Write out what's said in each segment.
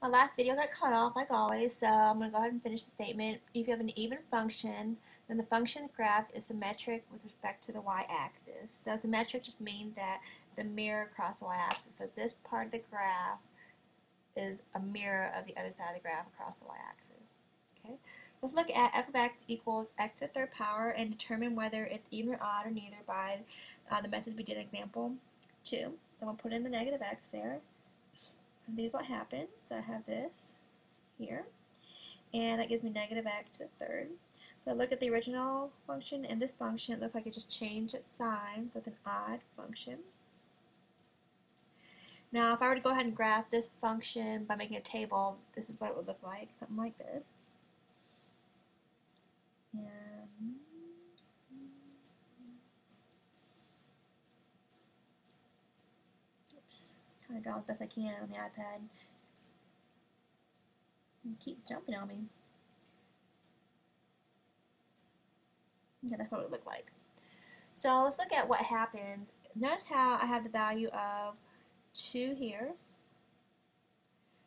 My last video got cut off like always, so I'm going to go ahead and finish the statement. If you have an even function, then the function graph is symmetric with respect to the y-axis. So symmetric just means that the mirror across the y-axis. So this part of the graph is a mirror of the other side of the graph across the y-axis. Okay. Let's look at f of x equals x to the third power and determine whether it's even or odd or neither by uh, the method we did in example 2. Then we'll put in the negative x there. This is what happens. So I have this here. And that gives me negative x to the third. So I look at the original function and this function, it looks like it just changed its sign. So it's an odd function. Now, if I were to go ahead and graph this function by making a table, this is what it would look like, something like this. And draw as best I can on the iPad. And keep jumping on me. Yeah, that's what it would look like. So let's look at what happened. Notice how I have the value of 2 here.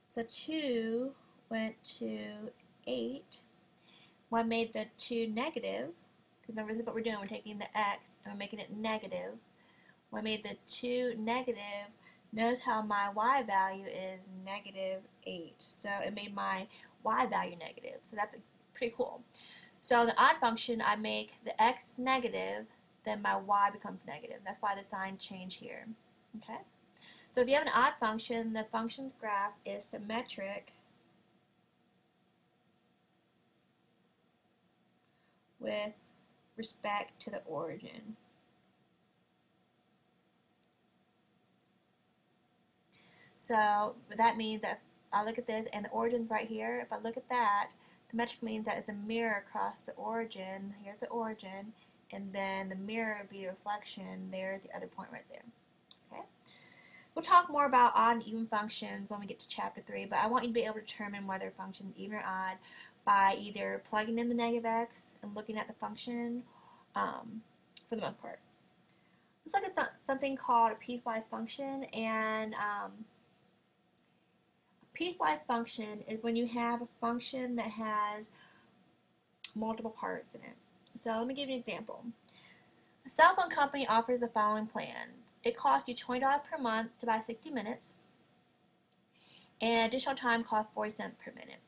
So 2 went to 8. One made the 2 negative. Remember, this is what we're doing. We're taking the x and we're making it negative. When I made the 2 negative, notice how my y value is negative 8. So it made my y value negative. So that's pretty cool. So the odd function, I make the x negative, then my y becomes negative. That's why the sign changed here. Okay. So if you have an odd function, the function's graph is symmetric with respect to the origin. So that means that I look at this and the origin's right here. If I look at that, symmetric means that it's a mirror across the origin. Here's the origin. And then the mirror would be the reflection. There's the other point right there. Okay. We'll talk more about odd and even functions when we get to chapter 3, but I want you to be able to determine whether a function is even or odd by either plugging in the negative x and looking at the function um, for the most part. Looks like it's something called a piecewise function, and um, piecewise function is when you have a function that has multiple parts in it. So let me give you an example. A cell phone company offers the following plan. It costs you $20 per month to buy 60 minutes, and additional time costs 40 cents per minute.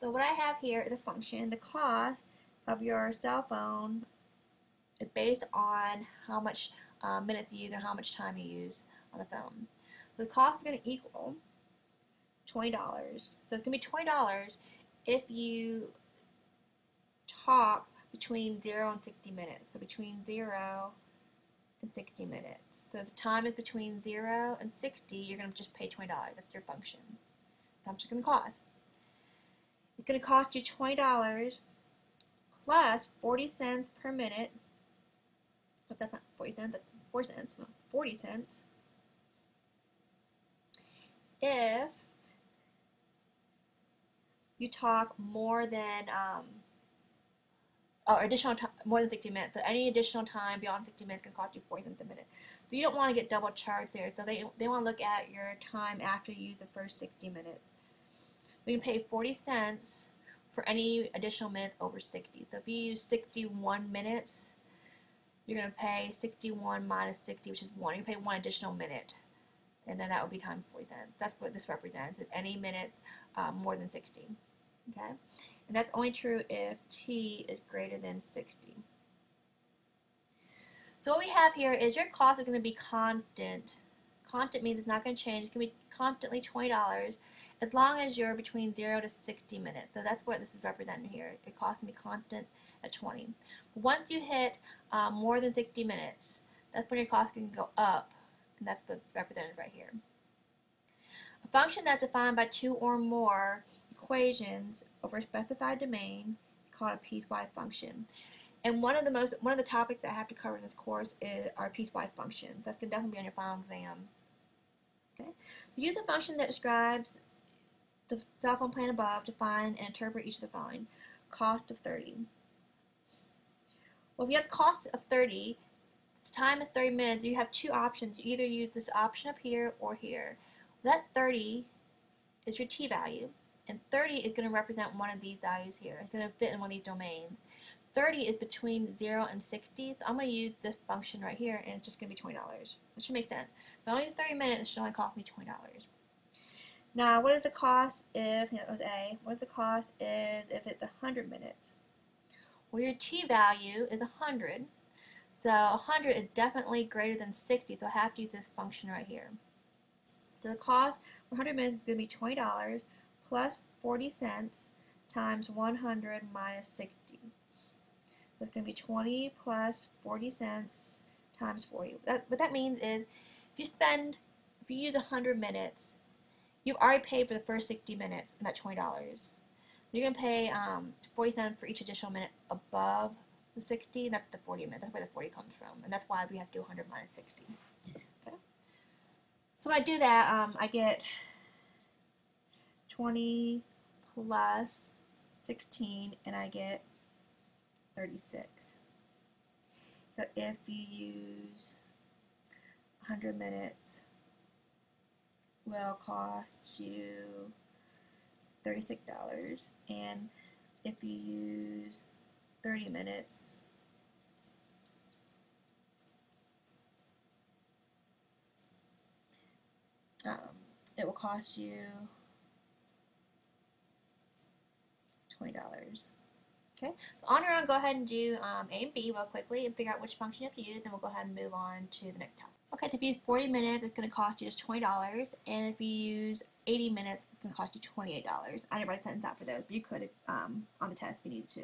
So what I have here is a function. The cost of your cell phone is based on how much uh, minutes you use or how much time you use on the phone. The cost is going to equal $20. So it's going to be $20 if you talk between 0 and 60 minutes. So between 0 and 60 minutes. So the time is between 0 and 60, you're going to just pay $20. That's your function. That's it's going to cost. It's going to cost you $20 plus 40 cents per minute. But that's not 40 cents, that's 4 cents. 40 cents. If you talk more than um, or additional time, more than 60 minutes. So any additional time beyond 60 minutes can cost you 40 cents a minute. So you don't want to get double charged there. So they, they want to look at your time after you use the first 60 minutes. We can pay 40 cents for any additional minutes over 60. So if you use 61 minutes, you're going to pay 61 minus 60, which is 1. You pay one additional minute, and then that would be times 40 cents. That's what this represents, at any minutes um, more than 60. Okay, And that's only true if t is greater than 60. So what we have here is your cost is going to be constant. Constant means it's not going to change. It's going to be constantly $20 as long as you're between 0 to 60 minutes. So that's what this is representing here. It costs me constant at 20. Once you hit um, more than 60 minutes, that's when your cost can go up, and that's represented right here. A function that's defined by two or more equations over a specified domain called a piecewise function. And one of the most one of the topics that I have to cover in this course is our piecewise functions. That's going to definitely be on your final exam. Okay. Use a function that describes the cell phone plan above to find and interpret each of the following. Cost of 30. Well, if you have cost of 30, time is 30 minutes, you have two options. You either use this option up here or here. That 30 is your t-value, and 30 is going to represent one of these values here. It's going to fit in one of these domains. 30 is between 0 and 60, so I'm going to use this function right here, and it's just going to be $20. Which should make sense. If I only use 30 minutes, it should only cost me $20. Now, what is the cost if, you know, it was A, what is the cost is if it's 100 minutes? Well, your t-value is 100, so 100 is definitely greater than 60, so I have to use this function right here. So the cost for 100 minutes is going to be $20 plus 40 cents times 100 minus 60. So it's going to be 20 plus 40 cents times 40. That, what that means is if you spend, if you use 100 minutes, you've already paid for the first 60 minutes and that $20. You're going to pay um, 40 cents for each additional minute above the 60, that's the 40 minutes. That's where the 40 comes from. And that's why we have to do 100 minus 60. Okay. So when I do that, um, I get 20 plus 16, and I get 36. So if you use 100 minutes, will cost you $36 and if you use 30 minutes um, it will cost you $20 okay so on our own go ahead and do um, A and B real quickly and figure out which function you have to use then we'll go ahead and move on to the next topic Okay, so if you use 40 minutes, it's going to cost you just $20, and if you use 80 minutes, it's going to cost you $28. I didn't write sentence out for those, but you could um, on the test if you needed to.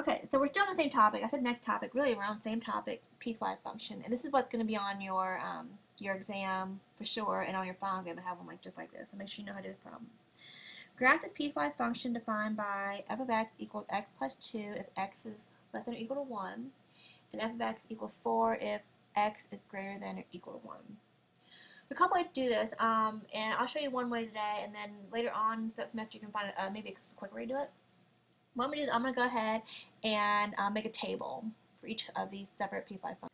Okay, so we're still on the same topic. I said next topic, really around the same topic, piecewise function, and this is what's going to be on your um, your exam for sure, and on your final exam, have one like just like this. So make sure you know how to do this problem. Graph the piecewise function defined by f of x equals x plus 2 if x is less than or equal to 1, and f of x equals 4 if x is greater than or equal to 1. A couple ways to do this, um, and I'll show you one way today, and then later on throughout the semester you can find uh, maybe a quick way to do it. What I'm going to do is I'm going to go ahead and uh, make a table for each of these separate piecewise functions.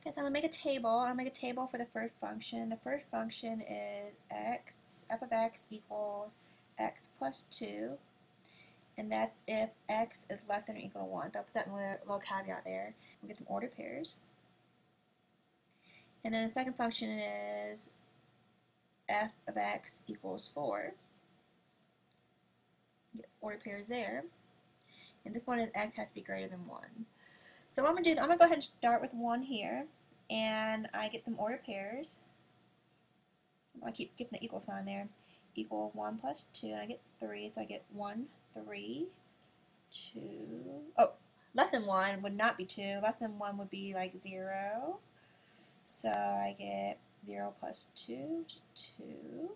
Okay, so I'm going to make a table. I'm going to make a table for the first function. The first function is x, f of x equals x plus 2, and that if x is less than or equal to 1. So I'll put that little caveat there. We'll get some ordered pairs. And then the second function is f of x equals 4. Get order pairs there. And this one is x has to be greater than 1. So what I'm going to do, I'm going to go ahead and start with 1 here. And I get them order pairs. I keep getting the equal sign there. Equal 1 plus 2, and I get 3, so I get 1, 3, 2, oh, less than 1 would not be 2. Less than 1 would be like 0. So I get 0 plus 2, 2,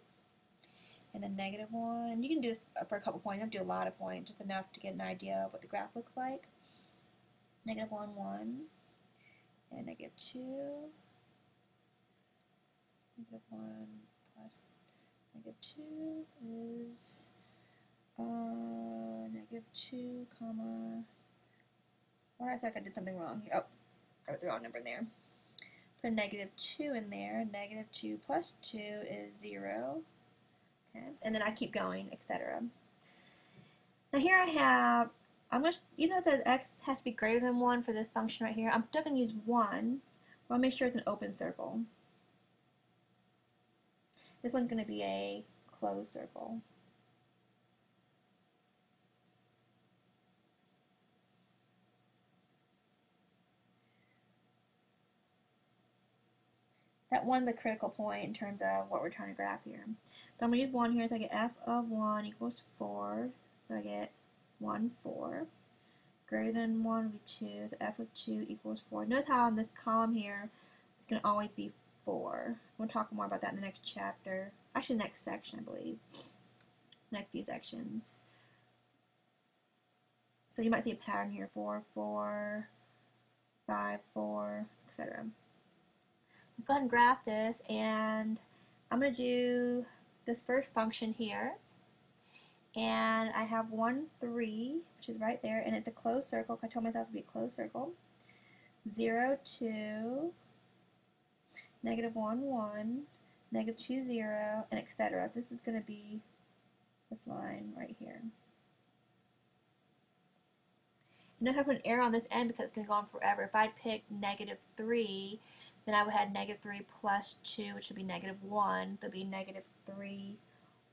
and then negative 1. And you can do this for a couple points. Don't do a lot of points, just enough to get an idea of what the graph looks like. Negative 1, 1, and negative 2, negative 1 plus negative 2 is uh, negative 2, comma, or I think I did something wrong here. Oh, I wrote the wrong number in there. Put a negative 2 in there. Negative 2 plus 2 is 0. Okay, and then I keep going, etc. Now here I have, I'm going to, even though the x has to be greater than 1 for this function right here, I'm still going to use 1. But I'll make sure it's an open circle. This one's going to be a closed circle. That one the critical point in terms of what we're trying to graph here. So I'm going to use 1 here, so I get f of 1 equals 4, so I get 1, 4. Greater than 1 would be 2, so f of 2 equals 4. Notice how in this column here, it's going to always be 4. We'll talk more about that in the next chapter. Actually, next section, I believe. Next few sections. So you might see a pattern here, 4, 4, 5, 4, etc go ahead and graph this and I'm going to do this first function here and I have 1, 3 which is right there and it's a closed circle I told myself it would be a closed circle 0, 2 negative 1, 1 negative 2, 0, and etc. This is going to be this line right here. Notice I put an arrow on this end because it's going to go on forever. If I'd picked negative 3, then I would have negative 3 plus 2, which would be negative 1. That would be negative 3,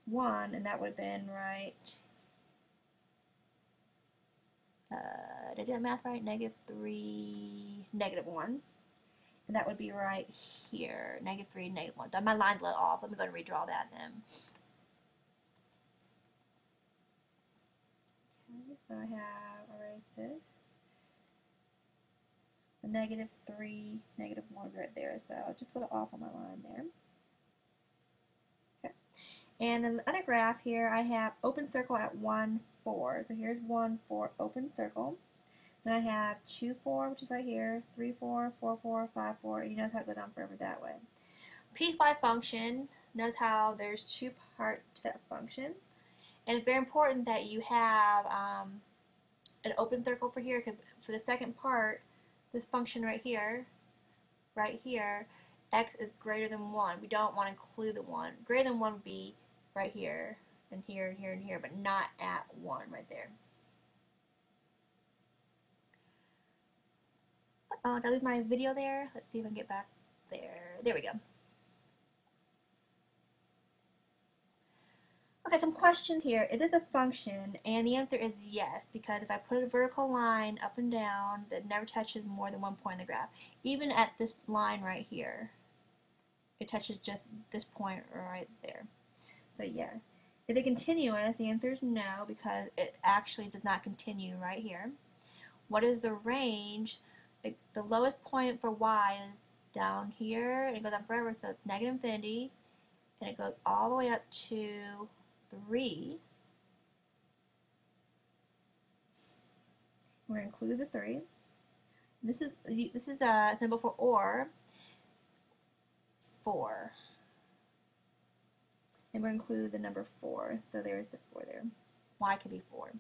1, and that would have been right. Uh, did I do that math right? Negative 3, negative 1. And that would be right here. Negative 3, negative 1. So my line's a little off. Let me go and redraw that then. Okay, so I have erased erase A negative 3, negative 1 right there. So I'll just a little off on my line there. Okay. And in the other graph here, I have open circle at 1, 4. So here's 1, 4, open circle. Then I have 2, 4, which is right here, 3, 4, 4, 4, 5, 4, and you notice how it goes on forever that way. Piecewise function knows how there's two parts to that function. And it's very important that you have um, an open circle for here, for the second part, this function right here, right here, x is greater than 1. We don't want to include the 1. Greater than 1 would be right here, and here, and here, and here, but not at 1 right there. Oh, did I leave my video there? Let's see if I can get back there. There we go. Okay, some questions here. Is it a function? And the answer is yes, because if I put a vertical line up and down that never touches more than one point in the graph, even at this line right here, it touches just this point right there. So yes. Is it continuous? The answer is no, because it actually does not continue right here. What is the range? the lowest point for y is down here, and it goes on forever, so it's negative infinity, and it goes all the way up to 3. We're going to include the 3. This is this is a symbol for or 4. And we're going to include the number 4. So there's the 4 there. Y could be 4.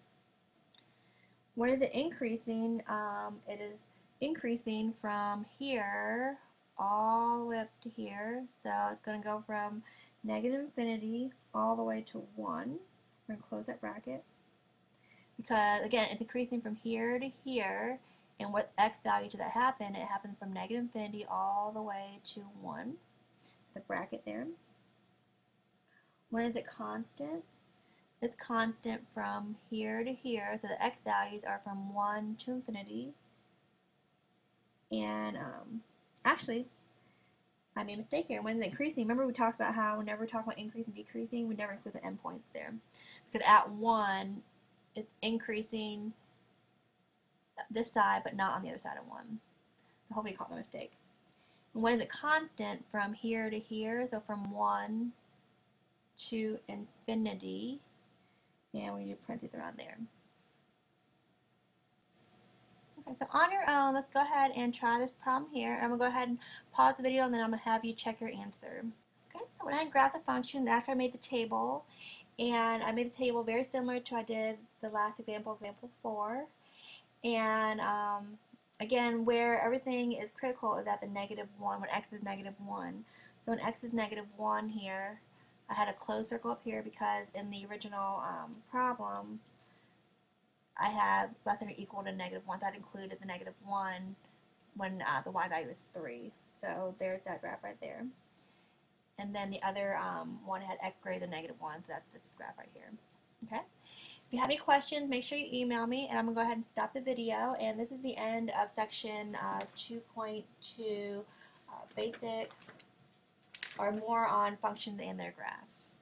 What is it increasing? Um, it is increasing from here all the way up to here. So it's going to go from negative infinity all the way to 1. We're going to close that bracket. Because, again, it's increasing from here to here. And what x value does that happen? It happens from negative infinity all the way to 1. The bracket there. When is it constant? It's constant from here to here. So the x values are from 1 to infinity. And um, actually, I made a mistake here. When increasing, remember we talked about how whenever we talk about increasing and decreasing, we never include the endpoints there. Because at 1, it's increasing this side, but not on the other side of 1. So hopefully you caught my mistake. And when is it constant from here to here? So from 1 to infinity. And we do parentheses around there. So on your own, let's go ahead and try this problem here. I'm going to go ahead and pause the video and then I'm going to have you check your answer. Okay, so I went and the function after I made the table. And I made the table very similar to I did the last example, example 4. And um, again, where everything is critical is at the negative 1, when x is negative 1. So when x is negative 1 here, I had a closed circle up here because in the original um, problem, I have less than or equal to negative 1. That included the negative 1 when uh, the y value is 3. So there's that graph right there. And then the other um, one had x greater than negative 1, so that's this graph right here. Okay. If you have any questions, make sure you email me, and I'm going to go ahead and stop the video. And this is the end of section uh, 2.2 uh, basic or more on functions and their graphs.